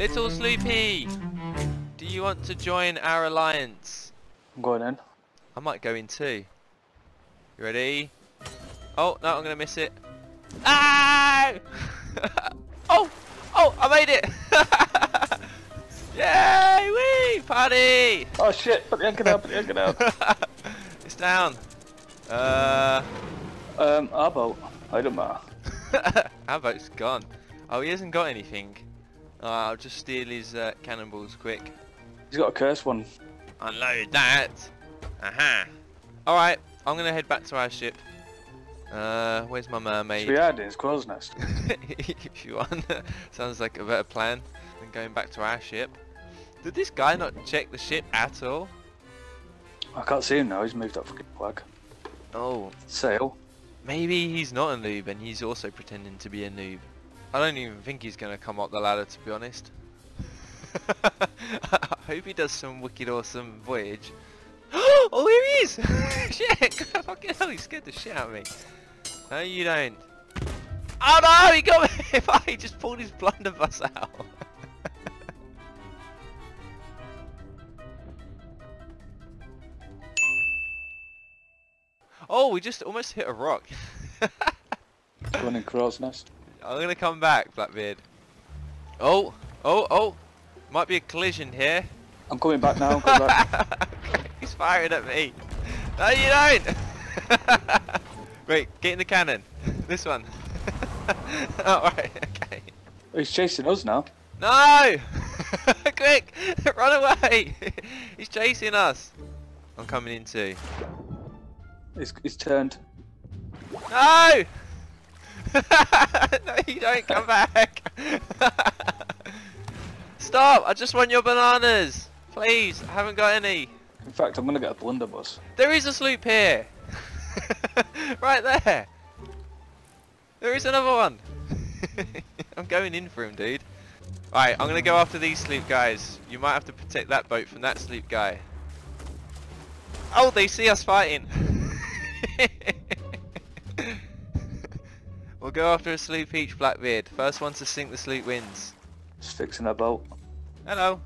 Little Sloopy! Do you want to join our alliance? I'm going in. I might go in too. You ready? Oh, no, I'm going to miss it. Ah! oh! Oh, I made it! Yay! Wee! Party! Oh shit, put the anchor down, put the anchor down. it's down. Uh, um, our boat. I don't matter. our boat's gone. Oh, he hasn't got anything. I'll just steal his uh, cannonballs quick. He's got a curse one. Unload that. Aha. Alright, I'm gonna head back to our ship. Uh, where's my mermaid? Should we hide in his crow's nest? if you want. Sounds like a better plan than going back to our ship. Did this guy not check the ship at all? I can't see him now, he's moved that fucking flag. Oh. Sail. Maybe he's not a noob and he's also pretending to be a noob. I don't even think he's going to come up the ladder to be honest. I hope he does some wicked awesome voyage. oh, here he is! shit! Fucking hell, he scared the shit out of me. No, you don't. Oh no, he got me! he just pulled his blunderbuss out. oh, we just almost hit a rock. In crow's nest. I'm gonna come back, Blackbeard. Oh, oh, oh! Might be a collision here. I'm coming back now. I'm coming back. He's firing at me. No, you don't. Wait, get in the cannon. This one. oh, right, okay. He's chasing us now. No! Quick, run away! He's chasing us. I'm coming in too. He's, he's turned. No! no, you don't come back. Stop! I just want your bananas. Please, I haven't got any. In fact, I'm gonna get a blunderbuss. There is a sloop here. right there. There is another one. I'm going in for him, dude. Alright, I'm gonna go after these sloop guys. You might have to protect that boat from that sloop guy. Oh, they see us fighting. We'll go after a sloop each, Blackbeard. First one to sink the sloop wins. Just fixing a boat. Hello.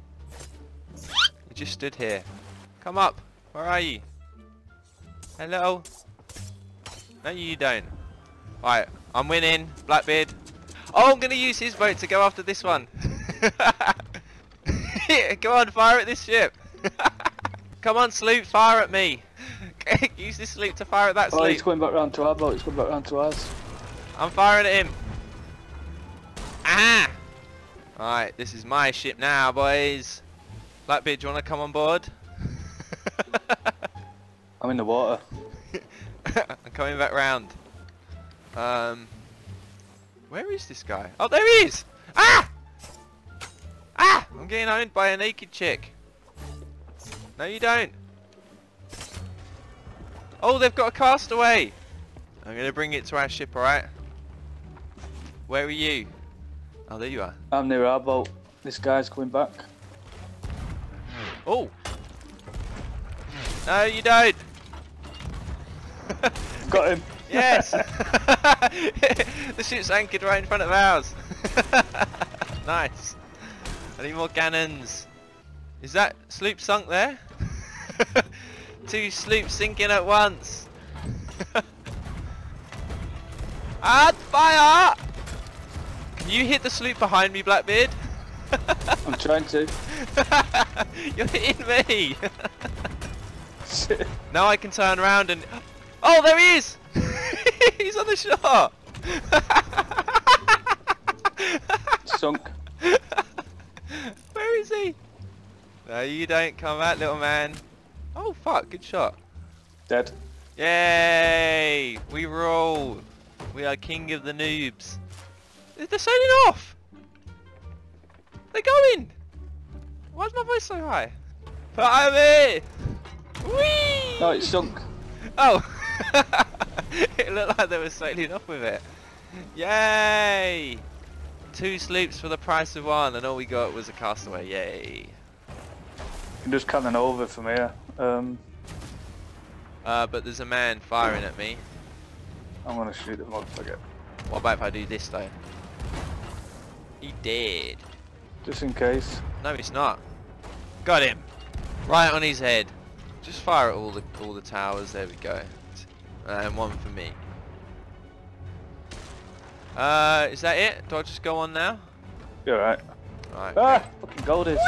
You just stood here. Come up. Where are you? Hello. No, you don't. Right, I'm winning, Blackbeard. Oh, I'm going to use his boat to go after this one. Go on, fire at this ship. Come on, sloop, fire at me. use this sloop to fire at that Oh, sloop. he's going back round to our boat. He's going back round to ours. I'm firing at him. Ah! Alright, this is my ship now, boys. Blackbeard, do you want to come on board? I'm in the water. I'm coming back round. Um, where is this guy? Oh, there he is! Ah! Ah! I'm getting owned by a naked chick. No, you don't. Oh, they've got a castaway. I'm gonna bring it to our ship, alright? Where are you? Oh, there you are. I'm near our boat. This guy's coming back. Oh! No, you don't! Got him. Yes! the ship's anchored right in front of ours. nice. I need more cannons. Is that sloop sunk there? Two sloops sinking at once. and fire! Can you hit the sloop behind me, Blackbeard? I'm trying to. You're hitting me! Shit. now I can turn around and... Oh, there he is! He's on the shore! Sunk. Where is he? No, you don't come out, little man. Oh, fuck, good shot. Dead. Yay! We roll! We are king of the noobs. They're sailing off! They're going! Why's my voice so high? Fire me! Whee! No, it's sunk. Oh! it looked like they were sailing off with it. Yay! Two sloops for the price of one, and all we got was a castaway. Yay! You can just cannon over from here. Um, Uh, but there's a man firing at me. I'm gonna shoot him the motherfucker. What about if I do this though? He dead. just in case. No, he's not. Got him. Right on his head. Just fire at all the all the towers. There we go. And one for me. Uh, is that it? Do I just go on now? You're right. Right. Ah, fucking golders.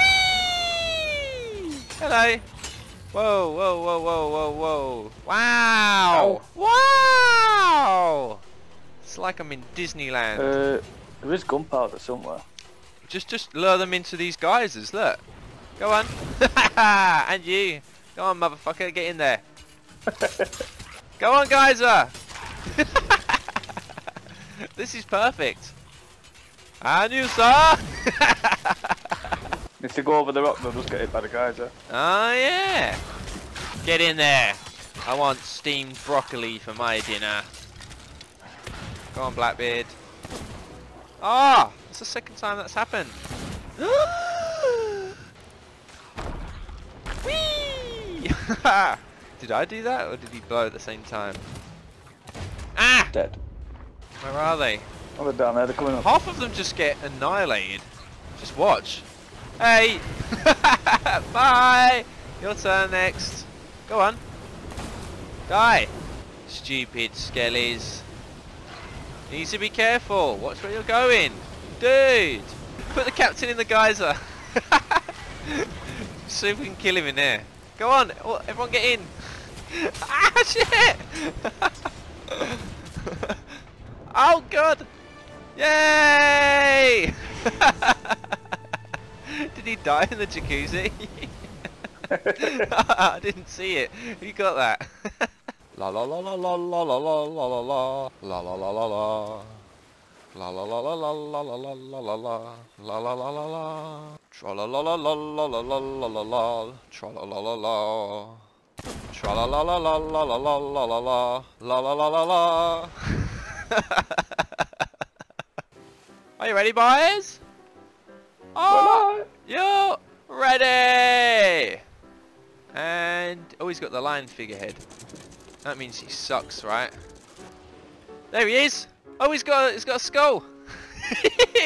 Hello. Whoa, whoa, whoa, whoa, whoa, whoa. Wow. Wow. It's like I'm in Disneyland. Uh, there is gunpowder somewhere. Just just lure them into these geysers, look. Go on. and you. Go on, motherfucker, get in there. Go on, geyser. this is perfect. And you, sir. Need to go over the rock, they'll just get hit by the geyser. Oh yeah. Get in there. I want steamed broccoli for my dinner. Go on, Blackbeard. Ah, oh, it's the second time that's happened. Whee! did I do that, or did he blow at the same time? Ah! Dead. Where are they? Oh, they're down there, they're coming up. Half of them just get annihilated. Just watch. Hey! Bye! Your turn next. Go on. Die! Stupid skellies. Need to be careful. Watch where you're going. Dude! Put the captain in the geyser. See if we can kill him in there. Go on! Oh, everyone get in! ah, shit! oh, God! Yay! Did he die in the jacuzzi? I didn't see it. You got that? La la la la la la la la la la la la la la la la La la la la la la la la la la la la la la la la Tra la la la la la la la la la la Tra la la la la Tra la la la la la la la la la la La la la la la Are you ready boys? Oh, you're ready! And, oh he's got the lion figurehead. That means he sucks, right? There he is! Oh, he's got, he's got a skull!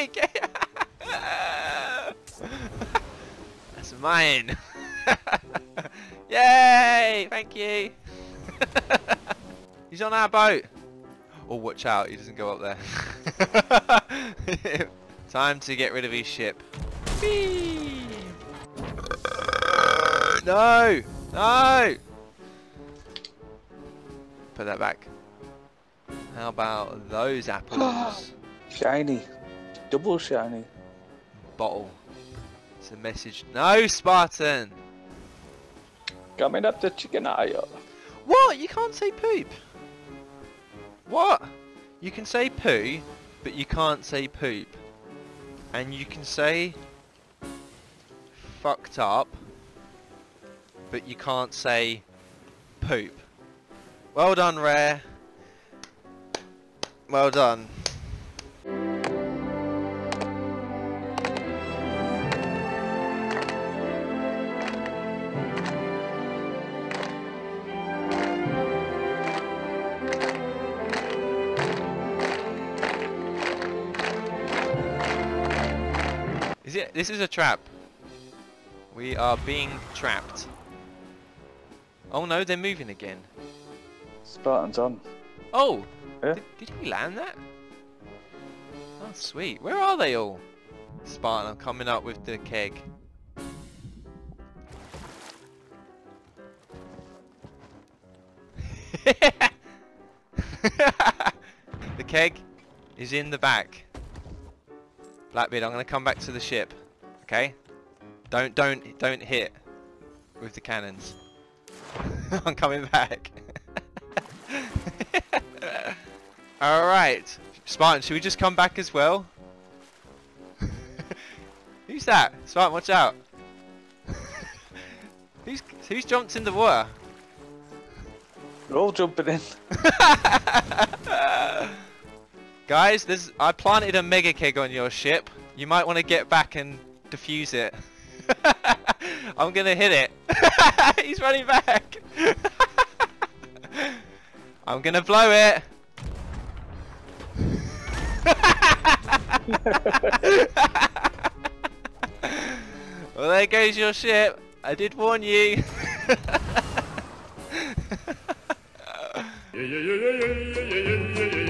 That's mine! Yay! Thank you! he's on our boat! Oh, watch out, he doesn't go up there. Time to get rid of his ship. Whee! No! No! Put that back. How about those apples? Shiny. Double shiny. Bottle. It's a message. No, Spartan! Coming up to Chicken Isle. What? You can't say poop. What? You can say poo, but you can't say poop. And you can say fucked up, but you can't say poop. Well done, Rare. Well done. Is it? This is a trap. We are being trapped. Oh no, they're moving again. Spartan's on. Oh! Yeah. Did, did he land that? Oh, sweet. Where are they all? Spartan, I'm coming up with the keg. the keg is in the back. Blackbeard, I'm gonna come back to the ship. Okay? Don't don't don't hit with the cannons. I'm coming back. Alright. Spartan, should we just come back as well? who's that? Spartan, watch out. who's who's jumped in the water? They're all jumping in. Guys, there's I planted a mega keg on your ship. You might want to get back and defuse it. I'm gonna hit it. He's running back. I'm gonna blow it. well, there goes your ship. I did warn you.